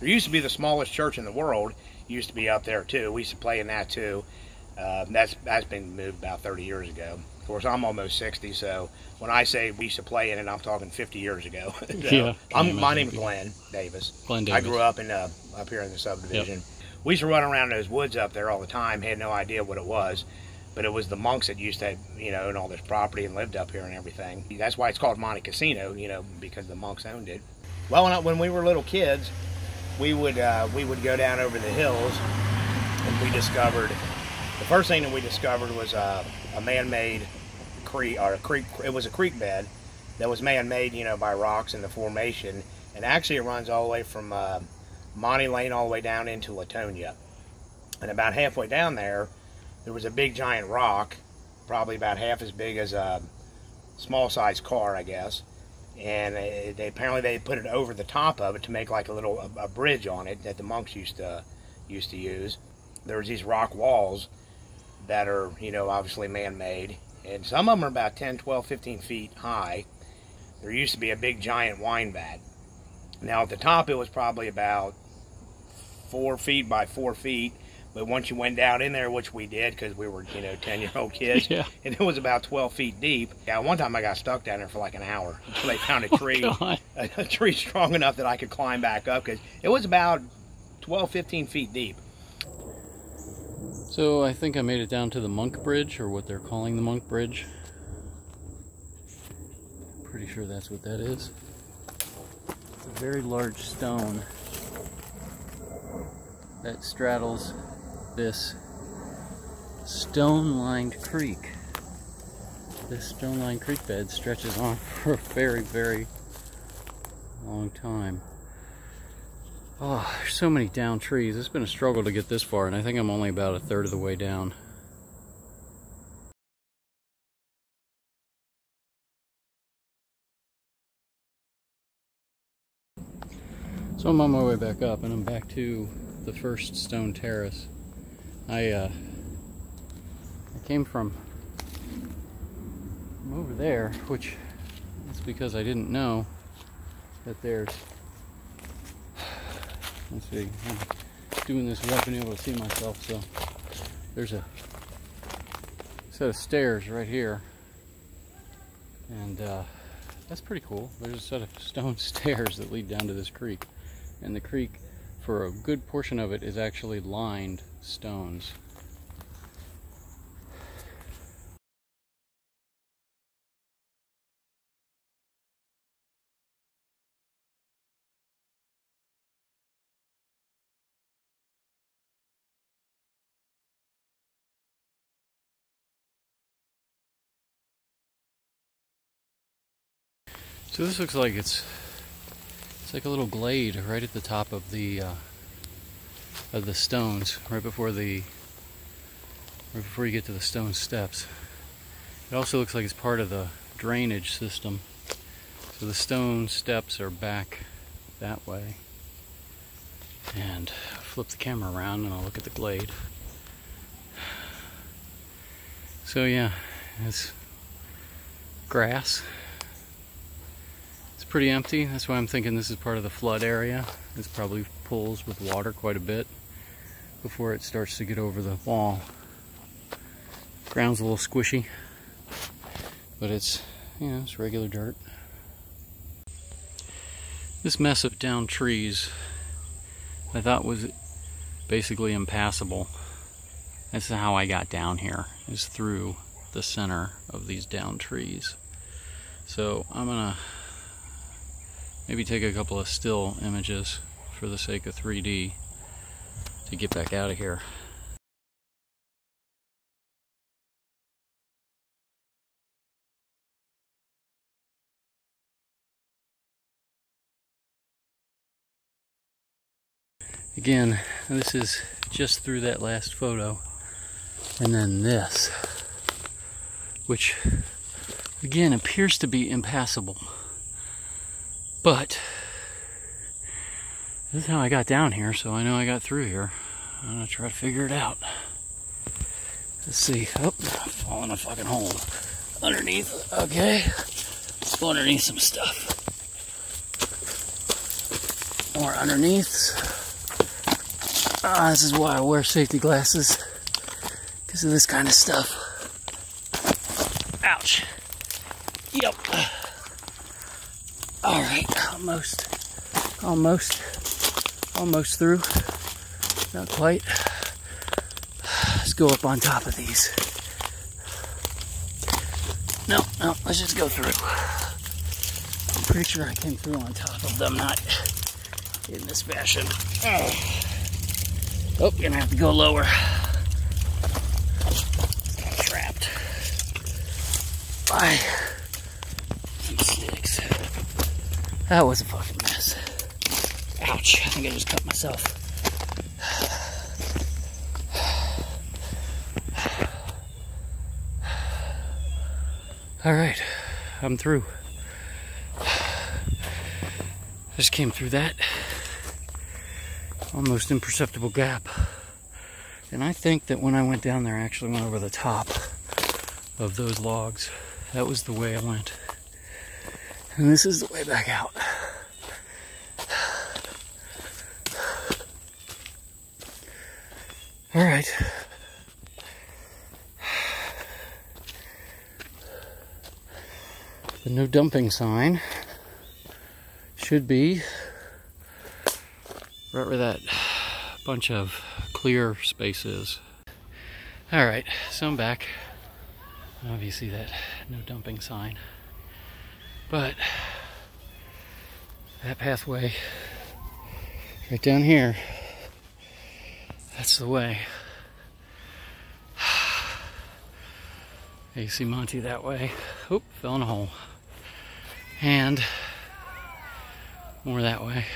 There used to be the smallest church in the world. Used to be up there too. We used to play in that too. Uh, that's that's been moved about 30 years ago. Of course, I'm almost 60, so when I say we used to play in it, I'm talking 50 years ago. so yeah. I'm, my name is Glenn Davis. Glenn Davis. I grew up in uh, up here in the subdivision. Yep. We used to run around those woods up there all the time. Had no idea what it was, but it was the monks that used to, you know, own all this property and lived up here and everything. That's why it's called Monte Casino, you know, because the monks owned it. Well, when when we were little kids, we would uh, we would go down over the hills, and we discovered the first thing that we discovered was a man-made creek or a creek. It was a creek bed that was man-made, you know, by rocks in the formation, and actually it runs all the way from uh, Monte Lane all the way down into Latonia. And about halfway down there, there was a big giant rock, probably about half as big as a small-sized car, I guess and they, they, apparently they put it over the top of it to make like a little a, a, bridge on it that the monks used to used to use. There's these rock walls that are you know obviously man-made, and some of them are about 10, 12, 15 feet high. There used to be a big giant wine vat. Now at the top it was probably about four feet by four feet but once you went down in there, which we did because we were, you know, 10 year old kids, yeah. and it was about 12 feet deep. Yeah, one time I got stuck down there for like an hour until they found a oh, tree, oh, a, a, tree strong enough that I could climb back up because it was about 12, 15 feet deep. So I think I made it down to the Monk Bridge, or what they're calling the Monk Bridge. Pretty sure that's what that is. It's a very large stone that straddles this stone-lined creek. This stone-lined creek bed stretches on for a very, very long time. Oh, there's so many down trees. It's been a struggle to get this far, and I think I'm only about a third of the way down. So I'm on my way back up, and I'm back to the first stone terrace. I uh, I came from, over there, which is because I didn't know that there's. Let's see, I'm doing this without being able to see myself, so there's a set of stairs right here, and uh, that's pretty cool. There's a set of stone stairs that lead down to this creek, and the creek for a good portion of it is actually lined stones. So this looks like it's it's like a little glade right at the top of the uh, of the stones, right before the right before you get to the stone steps. It also looks like it's part of the drainage system. So the stone steps are back that way. And I'll flip the camera around and I'll look at the glade. So yeah, it's grass pretty empty. That's why I'm thinking this is part of the flood area. This probably pulls with water quite a bit before it starts to get over the wall. Ground's a little squishy, but it's, you know, it's regular dirt. This mess of down trees I thought was basically impassable. That's how I got down here, is through the center of these down trees. So I'm gonna maybe take a couple of still images for the sake of 3D to get back out of here. Again, this is just through that last photo. And then this, which again appears to be impassable. But this is how I got down here, so I know I got through here. I'm gonna try to figure it out. Let's see. Oh, fall in a fucking hole. Underneath. Okay. Go underneath some stuff. More underneath. Ah, this is why I wear safety glasses. Because of this kind of stuff. Ouch. Yep. Alright, almost. Almost. Almost through. Not quite. Let's go up on top of these. No, no, let's just go through. I'm pretty sure I came through on top of them, not in this fashion. Oh, gonna have to go lower. Trapped by some sticks. That was a fucking mess. Ouch, I think I just cut myself. All right, I'm through. Just came through that almost imperceptible gap. And I think that when I went down there, I actually went over the top of those logs. That was the way I went. And this is the way back out. All right. The no dumping sign should be right where that bunch of clear space is. All right, so I'm back. Obviously that no dumping sign. But that pathway right down here, that's the way. You see Monty that way. Oop, fell in a hole and more that way.